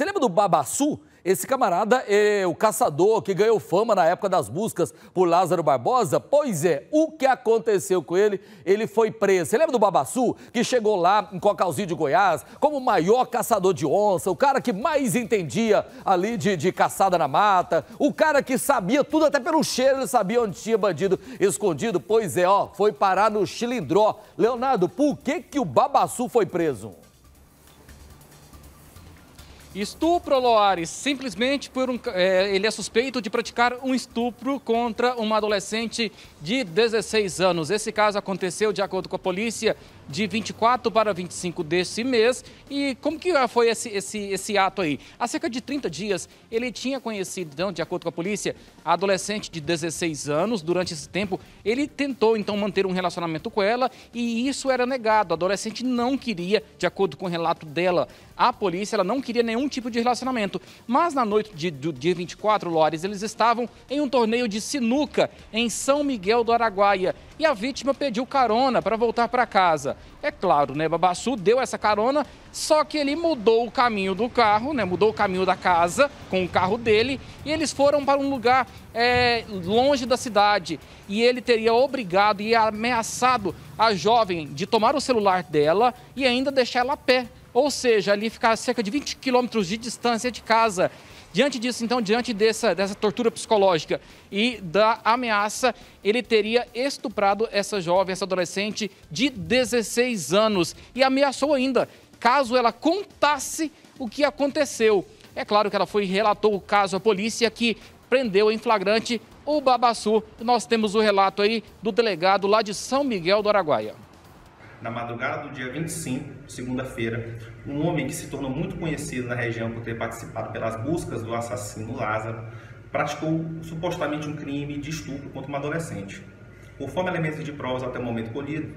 Você lembra do Babassu? Esse camarada é o caçador que ganhou fama na época das buscas por Lázaro Barbosa? Pois é, o que aconteceu com ele? Ele foi preso. Você lembra do Babassu, que chegou lá em Cocalzinho de Goiás como o maior caçador de onça, o cara que mais entendia ali de, de caçada na mata, o cara que sabia tudo, até pelo cheiro ele sabia onde tinha bandido escondido? Pois é, ó, foi parar no Chilindró. Leonardo, por que, que o Babassu foi preso? Estupro, Loares, simplesmente por um. É, ele é suspeito de praticar um estupro contra uma adolescente de 16 anos. Esse caso aconteceu, de acordo com a polícia, de 24 para 25 desse mês. E como que foi esse, esse, esse ato aí? Há cerca de 30 dias, ele tinha conhecido, então, de acordo com a polícia, a adolescente de 16 anos. Durante esse tempo, ele tentou, então, manter um relacionamento com ela e isso era negado. A adolescente não queria, de acordo com o relato dela, a polícia, ela não queria nenhum tipo de relacionamento. Mas na noite de, do dia 24, Lores, eles estavam em um torneio de sinuca em São Miguel do Araguaia e a vítima pediu carona para voltar para casa. É claro, né, Babassu deu essa carona, só que ele mudou o caminho do carro, né, mudou o caminho da casa com o carro dele e eles foram para um lugar é, longe da cidade e ele teria obrigado e ameaçado a jovem de tomar o celular dela e ainda deixar ela a pé ou seja, ali ficar cerca de 20 quilômetros de distância de casa. Diante disso, então, diante dessa, dessa tortura psicológica e da ameaça, ele teria estuprado essa jovem, essa adolescente de 16 anos e ameaçou ainda, caso ela contasse o que aconteceu. É claro que ela foi relatou o caso à polícia que prendeu em flagrante o Babassu. Nós temos o relato aí do delegado lá de São Miguel do Araguaia. Na madrugada do dia 25, segunda-feira, um homem que se tornou muito conhecido na região por ter participado pelas buscas do assassino Lázaro praticou supostamente um crime de estupro contra uma adolescente. Conforme elementos de provas até o momento colhido,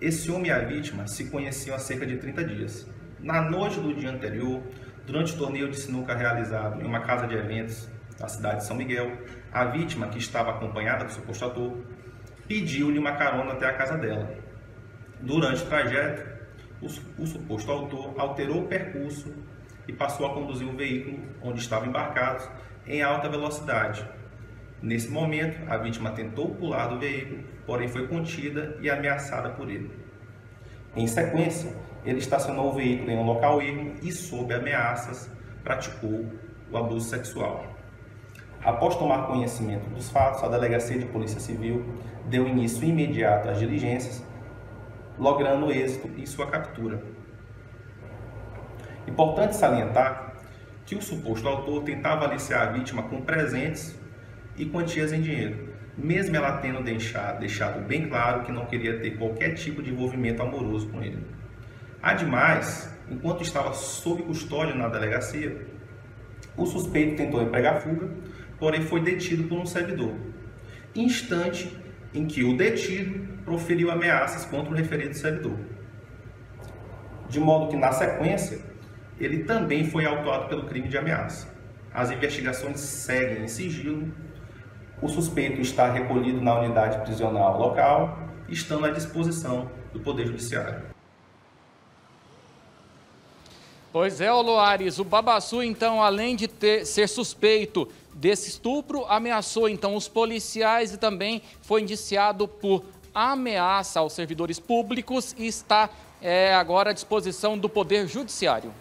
esse homem e a vítima se conheciam há cerca de 30 dias. Na noite do dia anterior, durante o torneio de sinuca realizado em uma casa de eventos na cidade de São Miguel, a vítima, que estava acompanhada do suposto ator, pediu-lhe uma carona até a casa dela. Durante o trajeto, o, o suposto autor alterou o percurso e passou a conduzir o veículo onde estavam embarcados em alta velocidade. Nesse momento, a vítima tentou pular do veículo, porém foi contida e ameaçada por ele. Em sequência, ele estacionou o veículo em um local ermo e, sob ameaças, praticou o abuso sexual. Após tomar conhecimento dos fatos, a Delegacia de Polícia Civil deu início imediato às diligências logrando êxito em sua captura. Importante salientar que o suposto autor tentava aliciar a vítima com presentes e quantias em dinheiro, mesmo ela tendo deixado, deixado bem claro que não queria ter qualquer tipo de envolvimento amoroso com ele. Ademais, enquanto estava sob custódia na delegacia, o suspeito tentou empregar fuga, porém foi detido por um servidor. Instante em que o detido proferiu ameaças contra o referido servidor. De modo que, na sequência, ele também foi autuado pelo crime de ameaça. As investigações seguem em sigilo. O suspeito está recolhido na unidade prisional local, estando à disposição do Poder Judiciário. Pois é, Loares, o Babassu, então, além de ter, ser suspeito desse estupro, ameaçou então os policiais e também foi indiciado por ameaça aos servidores públicos e está é, agora à disposição do Poder Judiciário.